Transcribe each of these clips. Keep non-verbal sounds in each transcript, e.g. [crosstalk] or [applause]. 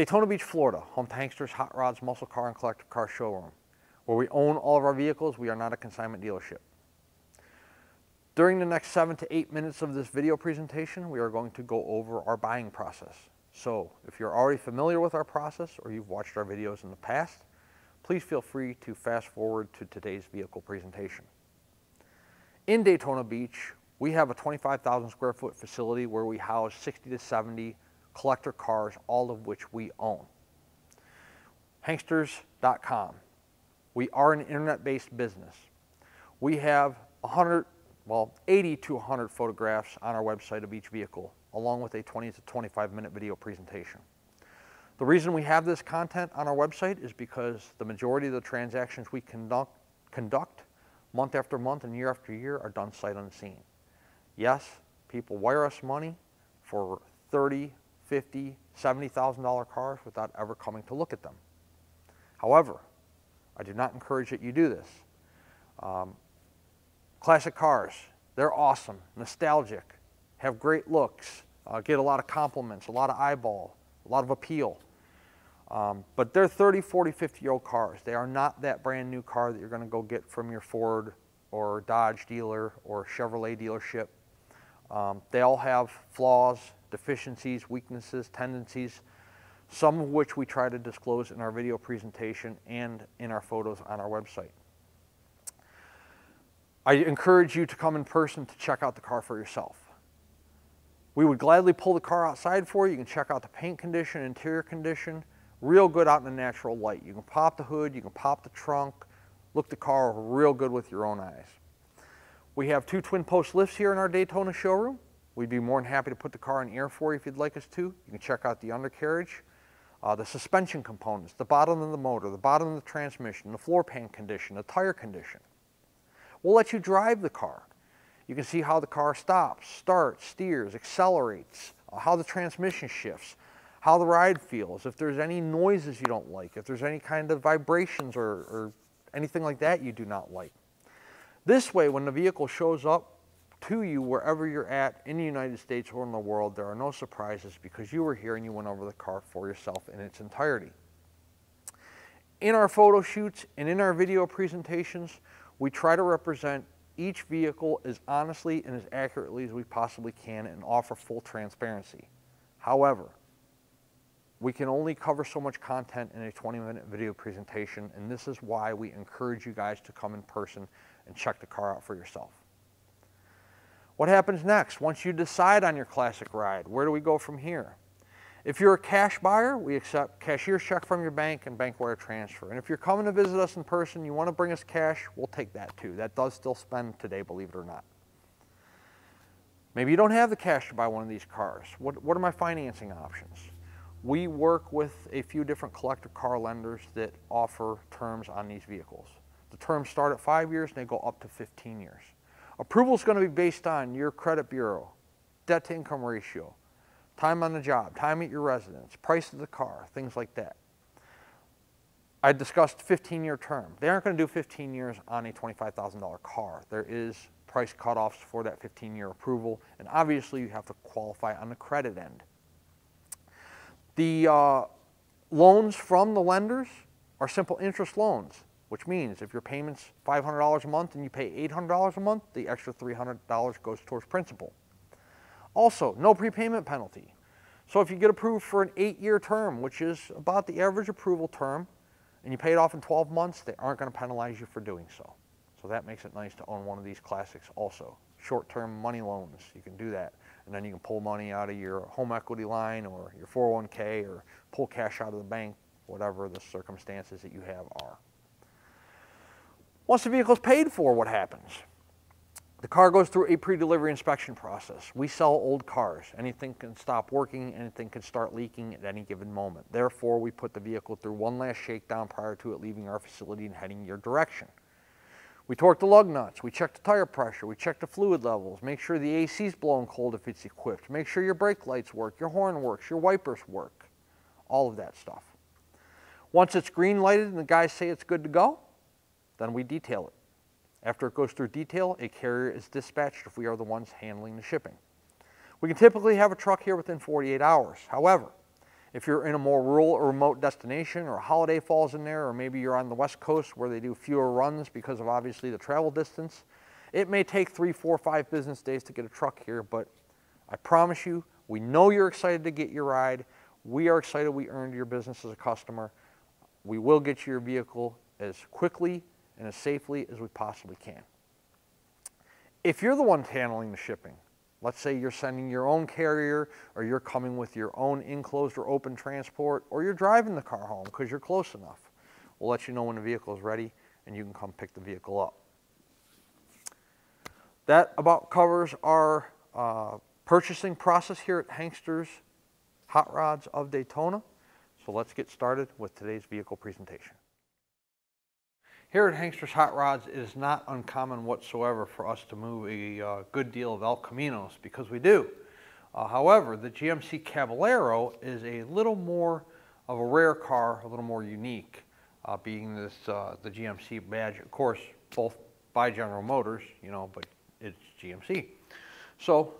Daytona Beach, Florida, home to Hanksters, Hot Rods, Muscle Car, and Collector Car Showroom. Where we own all of our vehicles, we are not a consignment dealership. During the next seven to eight minutes of this video presentation, we are going to go over our buying process. So if you're already familiar with our process or you've watched our videos in the past, please feel free to fast forward to today's vehicle presentation. In Daytona Beach, we have a 25,000 square foot facility where we house 60 to 70 collector cars, all of which we own. Hanksters.com. We are an internet-based business. We have 100, well, 80 to 100 photographs on our website of each vehicle, along with a 20 to 25 minute video presentation. The reason we have this content on our website is because the majority of the transactions we conduct, conduct month after month and year after year are done sight unseen. Yes, people wire us money for 30, 50, $70,000 cars without ever coming to look at them. However, I do not encourage that you do this. Um, classic cars, they're awesome, nostalgic, have great looks, uh, get a lot of compliments, a lot of eyeball, a lot of appeal. Um, but they're 30, 40, 50 year old cars. They are not that brand new car that you're going to go get from your Ford or Dodge dealer or Chevrolet dealership. Um, they all have flaws, deficiencies, weaknesses, tendencies, some of which we try to disclose in our video presentation and in our photos on our website. I encourage you to come in person to check out the car for yourself. We would gladly pull the car outside for you. You can check out the paint condition, interior condition, real good out in the natural light. You can pop the hood, you can pop the trunk, look the car real good with your own eyes. We have two twin post lifts here in our Daytona showroom. We'd be more than happy to put the car in air for you if you'd like us to. You can check out the undercarriage, uh, the suspension components, the bottom of the motor, the bottom of the transmission, the floor pan condition, the tire condition. We'll let you drive the car. You can see how the car stops, starts, steers, accelerates, uh, how the transmission shifts, how the ride feels, if there's any noises you don't like, if there's any kind of vibrations or, or anything like that you do not like. This way, when the vehicle shows up to you wherever you're at in the United States or in the world, there are no surprises because you were here and you went over the car for yourself in its entirety. In our photo shoots and in our video presentations, we try to represent each vehicle as honestly and as accurately as we possibly can and offer full transparency. However, we can only cover so much content in a 20 minute video presentation and this is why we encourage you guys to come in person and check the car out for yourself. What happens next? Once you decide on your classic ride, where do we go from here? If you're a cash buyer, we accept cashier's check from your bank and bank wire transfer. And if you're coming to visit us in person, you want to bring us cash, we'll take that too. That does still spend today, believe it or not. Maybe you don't have the cash to buy one of these cars. What, what are my financing options? We work with a few different collector car lenders that offer terms on these vehicles. The terms start at five years and they go up to 15 years. Approval is going to be based on your credit bureau, debt to income ratio, time on the job, time at your residence, price of the car, things like that. I discussed 15 year term. They aren't going to do 15 years on a $25,000 car. There is price cutoffs for that 15 year approval, and obviously you have to qualify on the credit end. The uh, loans from the lenders are simple interest loans, which means if your payment's $500 a month and you pay $800 a month, the extra $300 goes towards principal. Also, no prepayment penalty. So if you get approved for an eight-year term, which is about the average approval term, and you pay it off in 12 months, they aren't going to penalize you for doing so. So that makes it nice to own one of these classics also. Short-term money loans, you can do that. And then you can pull money out of your home equity line or your 401k or pull cash out of the bank, whatever the circumstances that you have are. Once the vehicle is paid for, what happens? The car goes through a pre-delivery inspection process. We sell old cars. Anything can stop working, anything can start leaking at any given moment. Therefore, we put the vehicle through one last shakedown prior to it leaving our facility and heading your direction. We torque the lug nuts, we check the tire pressure, we check the fluid levels, make sure the AC is blowing cold if it's equipped, make sure your brake lights work, your horn works, your wipers work, all of that stuff. Once it's green lighted and the guys say it's good to go, then we detail it. After it goes through detail, a carrier is dispatched if we are the ones handling the shipping. We can typically have a truck here within 48 hours. However, If you're in a more rural or remote destination or a holiday falls in there, or maybe you're on the West Coast where they do fewer runs because of obviously the travel distance, it may take three, four, five business days to get a truck here, but I promise you, we know you're excited to get your ride. We are excited we earned your business as a customer. We will get you your vehicle as quickly and as safely as we possibly can. If you're the one handling the shipping, let's say you're sending your own carrier or you're coming with your own enclosed or open transport or you're driving the car home because you're close enough, we'll let you know when the vehicle is ready and you can come pick the vehicle up. That about covers our uh, purchasing process here at Hankster's Hot Rods of Daytona. So let's get started with today's vehicle presentation. Here at Hankster's Hot Rods, it is not uncommon whatsoever for us to move a uh, good deal of El Caminos because we do. Uh, however, the GMC Caballero is a little more of a rare car, a little more unique, uh, being this uh, the GMC badge, of course, both by General Motors, you know, but it's GMC. So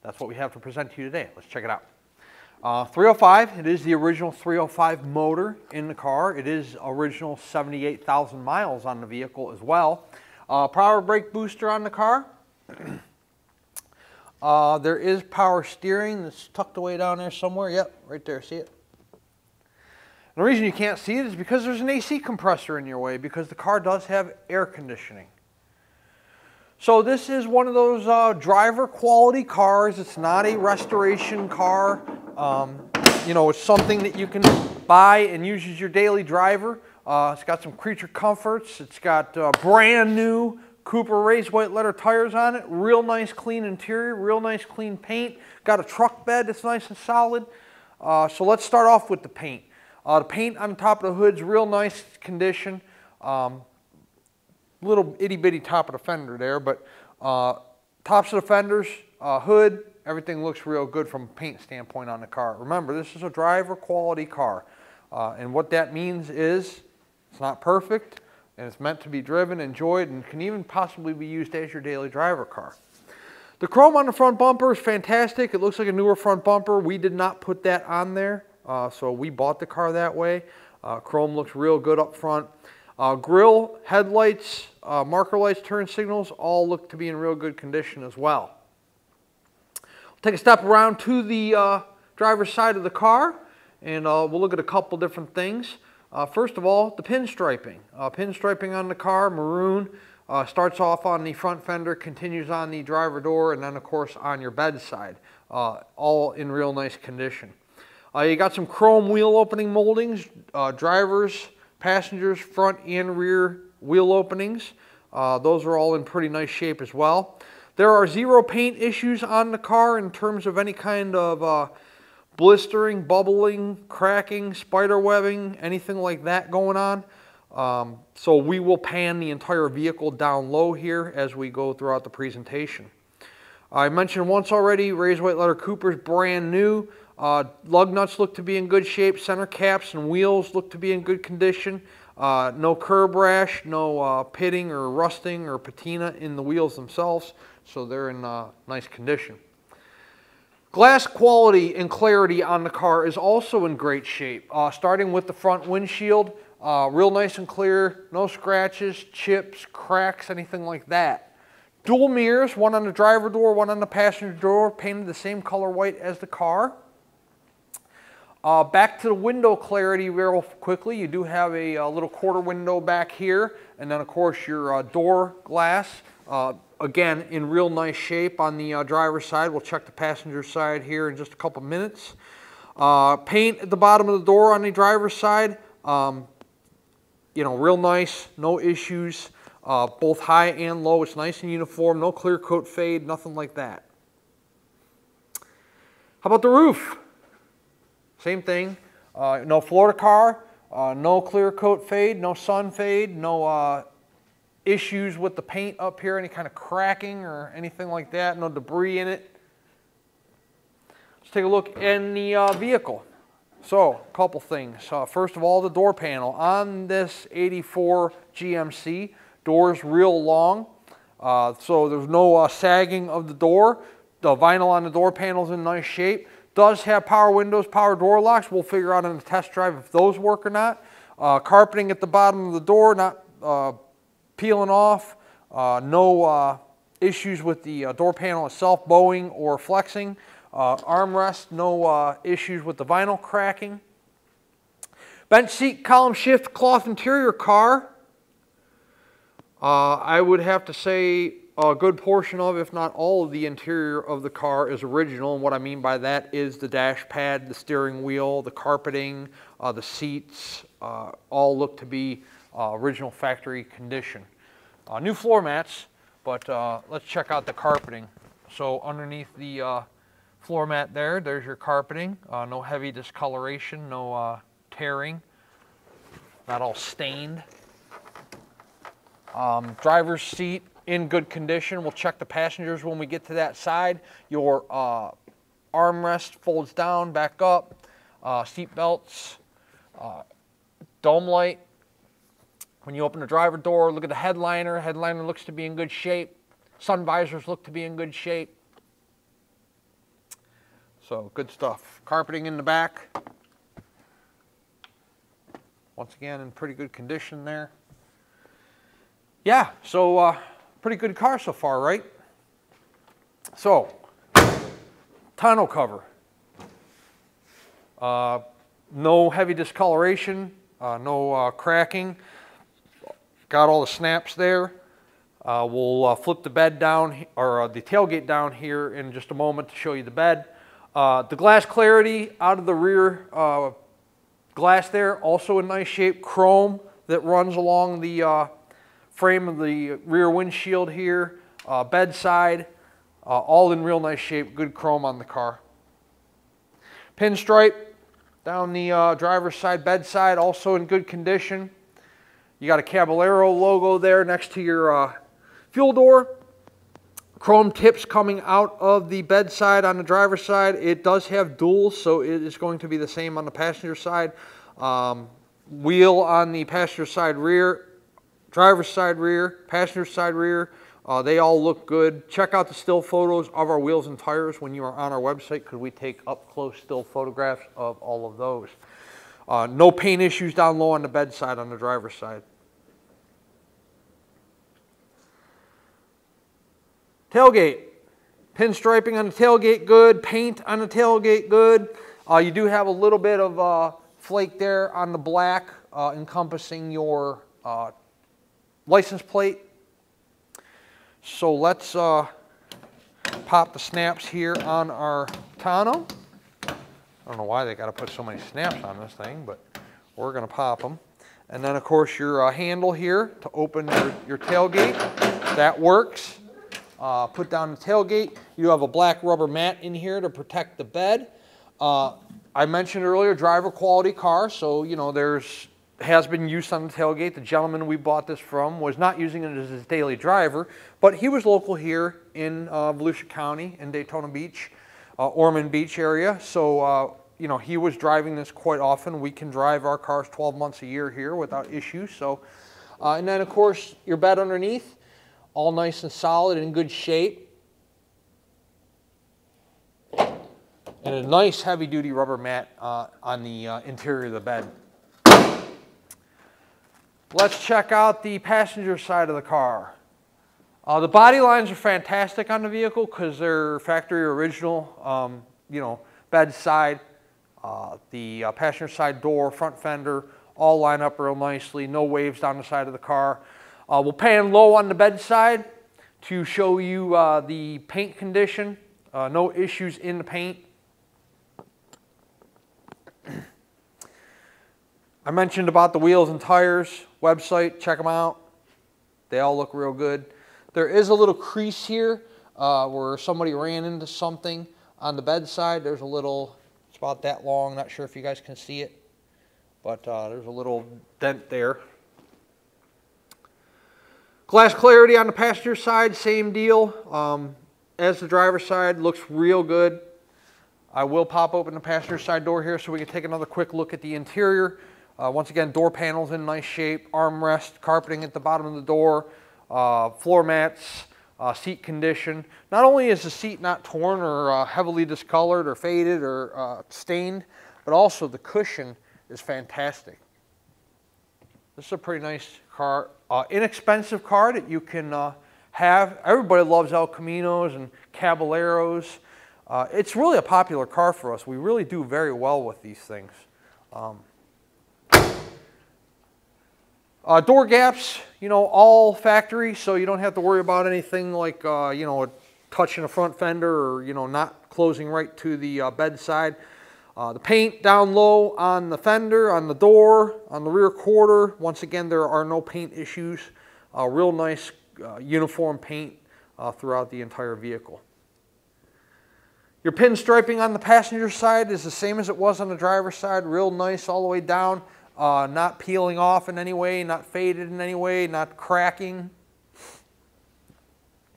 that's what we have to present to you today. Let's check it out. Uh, 305, it is the original 305 motor in the car. It is original 78,000 miles on the vehicle as well. Uh, power brake booster on the car. [clears throat] uh, there is power steering that's tucked away down there somewhere. Yep, right there, see it? The reason you can't see it is because there's an AC compressor in your way because the car does have air conditioning. So this is one of those uh, driver quality cars. It's not a restoration car. Um, you know, it's something that you can buy and use as your daily driver. Uh, it's got some creature comforts. It's got uh, brand new Cooper raised white letter tires on it. Real nice clean interior, real nice clean paint. Got a truck bed that's nice and solid. Uh, so let's start off with the paint. Uh, the paint on top of the hood's real nice condition. Um, little itty bitty top of the fender there, but uh, tops of the fenders, uh, hood, everything looks real good from a paint standpoint on the car. Remember, this is a driver quality car. Uh, and what that means is it's not perfect and it's meant to be driven, enjoyed, and can even possibly be used as your daily driver car. The chrome on the front bumper is fantastic. It looks like a newer front bumper. We did not put that on there, uh, so we bought the car that way. Uh, chrome looks real good up front. Uh, grill, headlights, uh, marker lights, turn signals all look to be in real good condition as well. Take a step around to the uh, driver's side of the car and uh, we'll look at a couple different things. Uh, first of all, the pinstriping. Uh, pinstriping on the car, maroon, starts off on the front fender, continues on the driver door, and then of course on your bedside. all in real nice condition. you got some chrome wheel opening moldings, drivers, Passengers front and rear wheel openings. Uh, those are all in pretty nice shape as well. There are zero paint issues on the car in terms of any kind of uh, blistering, bubbling, cracking, spider webbing, anything like that going on. Um, so we will pan the entire vehicle down low here as we go throughout the presentation. I mentioned once already, raised white letter Cooper's brand new. Uh, lug nuts look to be in good shape. Center caps and wheels look to be in good condition. Uh, no curb rash, no uh, pitting or rusting or patina in the wheels themselves, so they're in uh, nice condition. Glass quality and clarity on the car is also in great shape. Uh, starting with the front windshield, uh, real nice and clear, no scratches, chips, cracks, anything like that. Dual mirrors, one on the driver door, one on the passenger door, painted the same color white as the car. Uh, back to the window clarity real quickly. You do have a, a, little quarter window back here, and then of course your uh, door glass. Uh, again, in real nice shape on the uh, driver's side. We'll check the passenger side here in just a couple minutes. Uh, paint at the bottom of the door on the driver's side. Um, you know, real nice, no issues. Uh, both high and low. It's nice and uniform. No clear coat fade, nothing like that. How about the roof? Same thing. Uh, no Florida car, uh, no clear coat fade, no sun fade, no uh, issues with the paint up here, any kind of cracking or anything like that, no debris in it. Let's take a look in the uh, vehicle. So, a couple things. Uh, first of all, the door panel. On this 84 GMC, door's real long, uh, so there's no sagging of the door. The vinyl on the door panel is in nice shape. Does have power windows, power door locks. We'll figure out on the test drive if those work or not. Uh, carpeting at the bottom of the door, not uh, peeling off. Uh, no uh, issues with the uh, door panel itself bowing or flexing. Uh, armrest, no issues with the vinyl cracking. Bench seat, column shift, cloth interior car. I would have to say a good portion of, if not all of the interior of the car is original. And what I mean by that is the dash pad, the steering wheel, the carpeting, uh, the seats, uh, all look to be uh, original factory condition. Uh, new floor mats, but uh, let's check out the carpeting. So underneath the uh, floor mat there, there's your carpeting. no heavy discoloration, no tearing, not all stained. Um, driver's seat in good condition. We'll check the passengers when we get to that side. Your uh, armrest folds down, back up, uh, seat belts, uh, dome light. When you open the driver door, look at the headliner. Headliner looks to be in good shape. Sun visors look to be in good shape. So good stuff. Carpeting in the back. Once again, in pretty good condition there. Yeah, so uh, Pretty good car so far, right? So, tonneau cover. Uh, no heavy discoloration, uh, no uh, cracking. Got all the snaps there. Uh, we'll uh, flip the bed down, or uh, the tailgate down here in just a moment to show you the bed. the glass clarity out of the rear glass there, also in nice shape. Chrome that runs along the frame of the rear windshield here, uh, bedside, uh, all in real nice shape, good chrome on the car. Pinstripe down the uh, driver's side bedside, also in good condition. You got a Caballero logo there next to your uh, fuel door. Chrome tips coming out of the bedside on the driver's side. It does have duals, so it is going to be the same on the passenger side. Um, wheel on the passenger side rear driver's side rear, passenger side rear, uh, they all look good. Check out the still photos of our wheels and tires when you are on our website because we take up close still photographs of all of those. Uh, no paint issues down low on the bedside on the driver's side. Tailgate. Pinstriping on the tailgate good. Paint on the tailgate good. Uh, you do have a little bit of uh, flake there on the black uh, encompassing your uh, license plate. So let's uh, pop the snaps here on our tonneau. I don't know why they got to put so many snaps on this thing, but we're going to pop them. And then, of course, your uh, handle here to open your, your tailgate. That works. Uh, put down the tailgate. You have a black rubber mat in here to protect the bed. Uh, I mentioned earlier, driver quality car, so, you know, there's has been used on the tailgate. The gentleman we bought this from was not using it as his daily driver, but he was local here in uh, Volusia County in Daytona Beach, uh, Ormond Beach area. So, uh, you know, he was driving this quite often. We can drive our cars 12 months a year here without issues. So, uh, and then of course your bed underneath, all nice and solid in good shape. And a nice heavy duty rubber mat uh, on the uh, interior of the bed. Let's check out the passenger side of the car. Uh, the body lines are fantastic on the vehicle because they're factory original, um, you know, bed side, uh, the uh, passenger side door, front fender, all line up real nicely, no waves down the side of the car. Uh, we'll pan low on the bed side to show you uh, the paint condition. Uh, no issues in the paint. [clears throat] I mentioned about the wheels and tires website, check them out. They all look real good. There is a little crease here uh, where somebody ran into something on the bedside. There's a little, it's about that long, not sure if you guys can see it, but uh, there's a little dent there. Glass clarity on the passenger side, same deal. Um, as the driver's side, looks real good. I will pop open the passenger side door here so we can take another quick look at the interior. Uh, once again, door panels in nice shape, armrest, carpeting at the bottom of the door, uh, floor mats, uh, seat condition. Not only is the seat not torn or uh, heavily discolored or faded or uh, stained, but also the cushion is fantastic. This is a pretty nice car, uh, inexpensive car that you can have. Everybody loves El Caminos and Caballeros. It's really a popular car for us. We really do very well with these things. Um, uh, door gaps, you know, all factory, so you don't have to worry about anything like, uh, you know, touching a front fender or, you know, not closing right to the uh, bedside. Uh, the paint down low on the fender, on the door, on the rear quarter. Once again, there are no paint issues. Uh, real nice uh, uniform paint throughout the entire vehicle. Your pinstriping on the passenger side is the same as it was on the driver's side. Real nice all the way down. Uh, not peeling off in any way, not faded in any way, not cracking.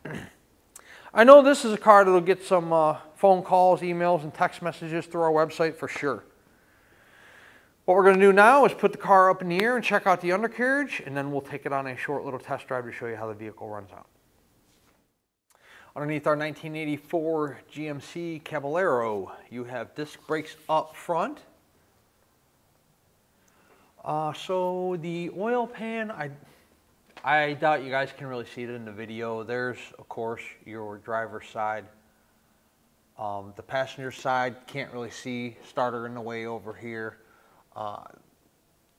[clears throat] I know this is a car that'll get some uh, phone calls, emails, and text messages through our website for sure. What we're going to do now is put the car up in the air and check out the undercarriage, and then we'll take it on a short little test drive to show you how the vehicle runs out. Underneath our 1984 GMC Caballero, you have disc brakes up front. Uh, so the oil pan, I, I doubt you guys can really see it in the video. There's, of course, your driver's side um, the passenger side can't really see, starter in the way over here. Uh,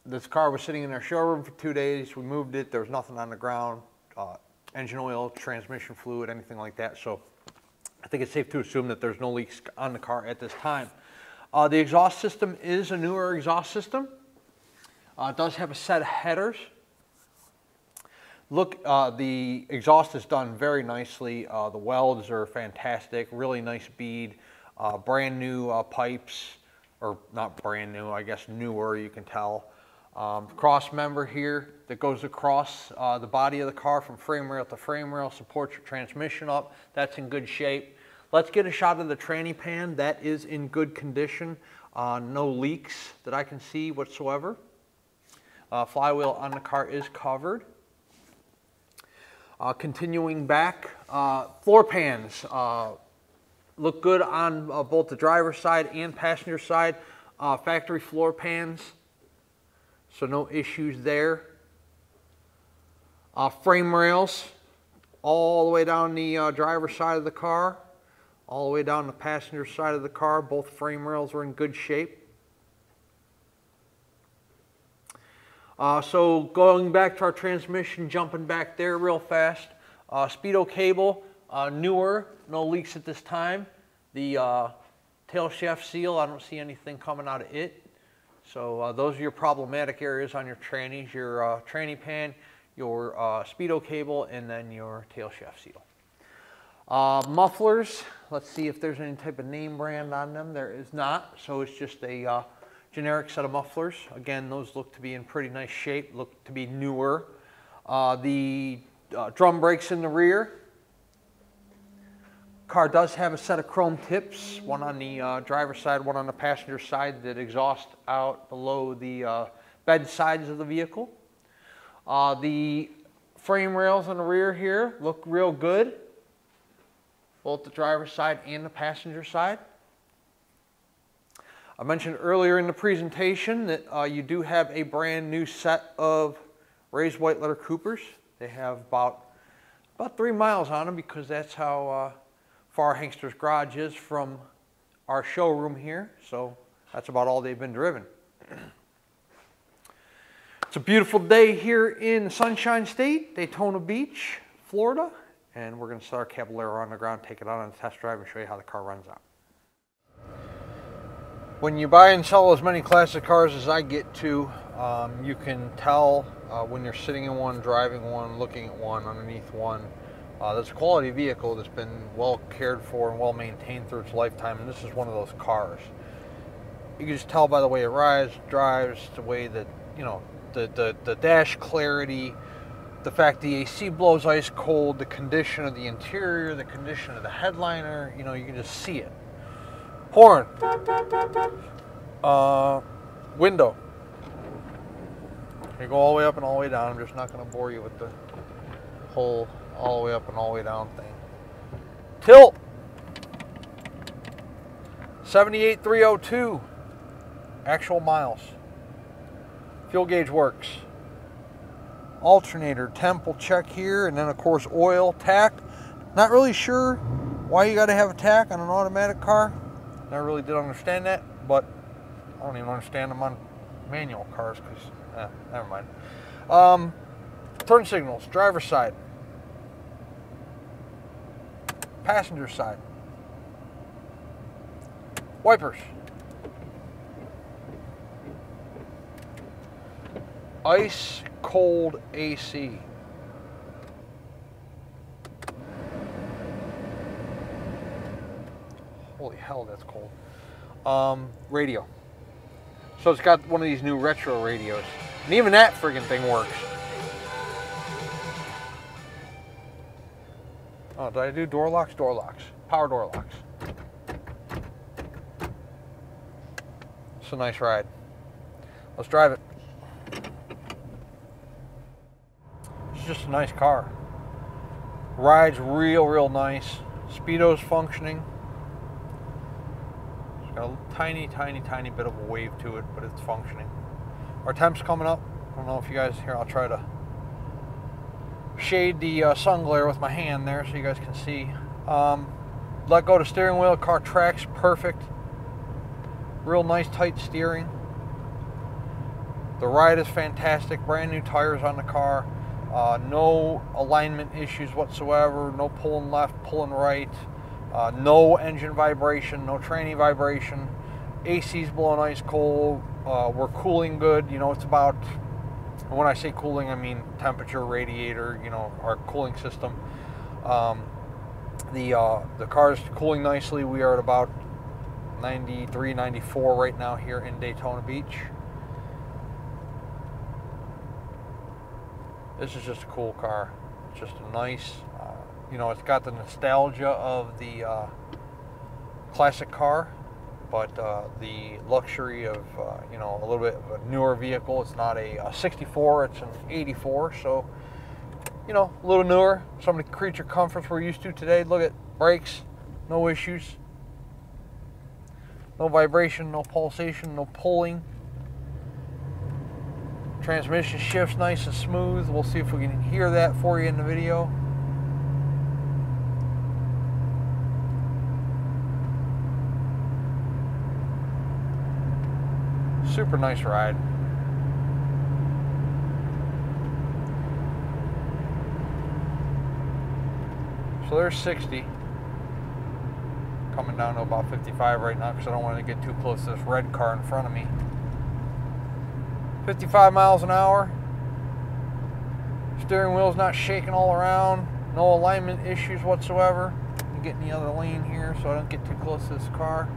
this car was sitting in our showroom for two days. We moved it, there was nothing on the ground, uh, engine oil, transmission fluid, anything like that. So I think it's safe to assume that there's no leaks on the car at this time. Uh, the exhaust system is a newer exhaust system. Uh, it does have a set of headers. Look, uh, the exhaust is done very nicely. Uh, the welds are fantastic, really nice bead, uh, brand new uh, pipes, or not brand new, I guess newer, you can tell. Um, cross member here that goes across uh, the body of the car from frame rail to frame rail, supports your transmission up. That's in good shape. Let's get a shot of the tranny pan. That is in good condition. No leaks that I can see whatsoever. Flywheel on the car is covered. Uh, continuing back, uh, floor pans uh, look good on uh, both the driver's side and passenger side. Uh, factory floor pans, so no issues there. Uh, frame rails all the way down the driver's side of the car, all the way down the passenger side of the car. Both frame rails are in good shape. Uh, so going back to our transmission, jumping back there real fast. Uh, Speedo cable, uh, newer, no leaks at this time. The uh, tail shaft seal, I don't see anything coming out of it. So uh, those are your problematic areas on your trannies, your uh, tranny pan, your Speedo cable, and then your tail shaft seal. mufflers, let's see if there's any type of name brand on them. There is not, so it's just a generic set of mufflers. Again, those look to be in pretty nice shape, look to be newer. Uh, the uh, drum brakes in the rear. Car does have a set of chrome tips, one on the uh, driver's side, one on the passenger side that exhaust out below the uh, bed sides of the vehicle. Uh, the frame rails on the rear here look real good, both the driver's side and the passenger side. I mentioned earlier in the presentation that uh, you do have a brand new set of raised white letter Coopers. They have about, about three miles on them because that's how uh, far Hankster's Garage is from our showroom here. So that's about all they've been driven. [clears throat] It's a beautiful day here in Sunshine State, Daytona Beach, Florida. And we're going to start our Caballero on the ground, take it out on a test drive and show you how the car runs out. When you buy and sell as many classic cars as I get to, um, you can tell uh, when you're sitting in one, driving one, looking at one, underneath one, uh, that's a quality vehicle that's been well cared for and well maintained through its lifetime, and this is one of those cars. You can just tell by the way it rides, drives, the way that, you know, the, the, the dash clarity, the fact the AC blows ice cold, the condition of the interior, the condition of the headliner, you know, you can just see it. Horn. Uh, window. You go all the way up and all the way down. I'm just not going to bore you with the whole all the way up and all the way down thing. Tilt. 78302 actual miles. Fuel gauge works. Alternator, temp will check here, and then of course oil, tach. Not really sure why you got to have a tach on an automatic car. Never really did understand that, but I don't even understand them on manual cars because, eh, never mind. Um, turn signals, driver side, passenger side, wipers, ice cold AC. Hell, that's cold. Um, radio. So it's got one of these new retro radios. And even that friggin' thing works. Oh, did I do door locks? Door locks. Power door locks. It's a nice ride. Let's drive it. It's just a nice car. Rides real, real nice. Speedo's functioning. Tiny, tiny, tiny bit of a wave to it, but it's functioning. Our temp's coming up. I don't know if you guys here. I'll try to shade the uh, sun glare with my hand there so you guys can see. Um, let go the steering wheel. Car tracks perfect. Real nice tight steering. The ride is fantastic. Brand new tires on the car. Uh, no alignment issues whatsoever. No pulling left, pulling right. Uh, no engine vibration. No tranny vibration. AC's blowing ice cold. Uh, we're cooling good. You know, it's about when I say cooling, I mean temperature, radiator, you know, our cooling system. Um, the uh, the car is cooling nicely. We are at about 93, 94 right now here in Daytona Beach. This is just a cool car. It's just a nice, uh, you know, it's got the nostalgia of the uh, classic car but uh, the luxury of uh, you know a little bit of a newer vehicle. It's not a, a, 64; it's an 84. So you know a little newer. Some of the creature comforts we're used to today. Look at brakes, no issues, no vibration, no pulsation, no pulling. Transmission shifts nice and smooth. We'll see if we can hear that for you in the video. Super nice ride. So there's 60. Coming down to about 55 right now because I don't want to get too close to this red car in front of me. 55 miles an hour. Steering wheel's not shaking all around. No alignment issues whatsoever. Getting the other lane here so I don't get too close to this car.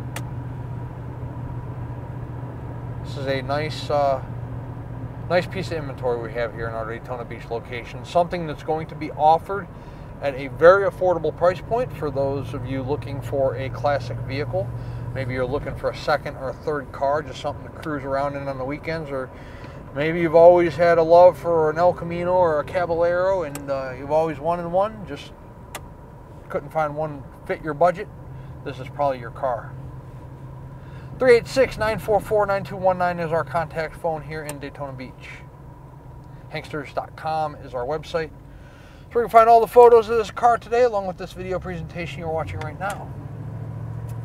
This is a nice, uh, nice piece of inventory we have here in our Daytona Beach location. Something that's going to be offered at a very affordable price point for those of you looking for a classic vehicle. Maybe you're looking for a second or a third car, just something to cruise around in on the weekends, or maybe you've always had a love for an El Camino or a Caballero and uh, you've always wanted one, just couldn't find one fit your budget. This is probably your car. 386-944-9219 is our contact phone here in Daytona Beach. Hanksters.com is our website. So we can find all the photos of this car today along with this video presentation you're watching right now.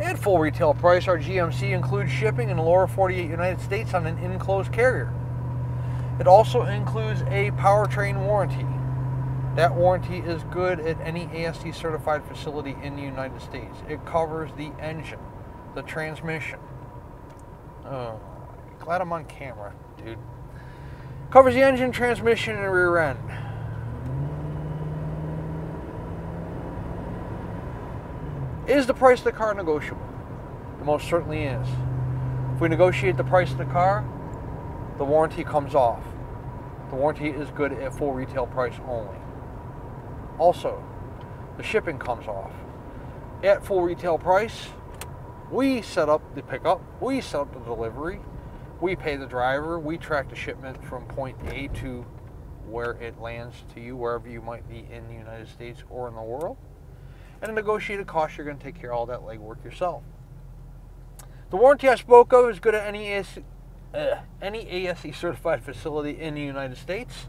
And full retail price, our GMC includes shipping in the lower 48 United States on an enclosed carrier. It also includes a powertrain warranty. That warranty is good at any ASE certified facility in the United States. It covers the engine, the transmission, Oh, glad I'm on camera, dude. Covers the engine, transmission, and rear end. Is the price of the car negotiable? It most certainly is. If we negotiate the price of the car, the warranty comes off. The warranty is good at full retail price only. Also, the shipping comes off. At full retail price, we set up the pickup, we set up the delivery, we pay the driver, we track the shipment from point A to where it lands to you, wherever you might be in the United States or in the world. And a negotiated cost, you're going to take care of all that legwork yourself. The warranty I spoke of is good at any ASE, uh, any ASE certified facility in the United States.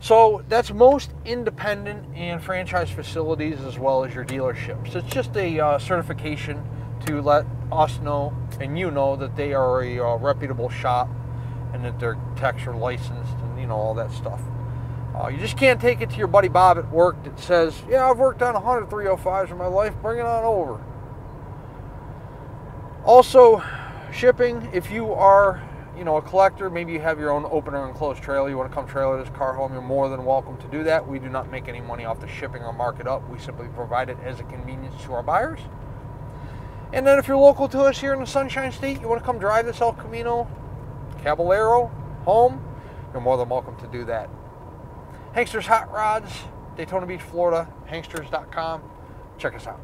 So that's most independent and franchise facilities as well as your dealerships. It's just a uh, certification to let us know and you know that they are a uh, reputable shop and that their techs are licensed and you know all that stuff. Uh, you just can't take it to your buddy Bob at work that says, "Yeah, I've worked on 100 305s in my life. Bring it on over." Also, shipping. If you are, you know, a collector, maybe you have your own opener and closed trailer. You want to come trailer this car home. You're more than welcome to do that. We do not make any money off the shipping or mark it up. We simply provide it as a convenience to our buyers. And then if you're local to us here in the Sunshine State, you want to come drive this El Camino Caballero home, you're more than welcome to do that. Hanksters Hot Rods, Daytona Beach, Florida, hanksters.com. Check us out.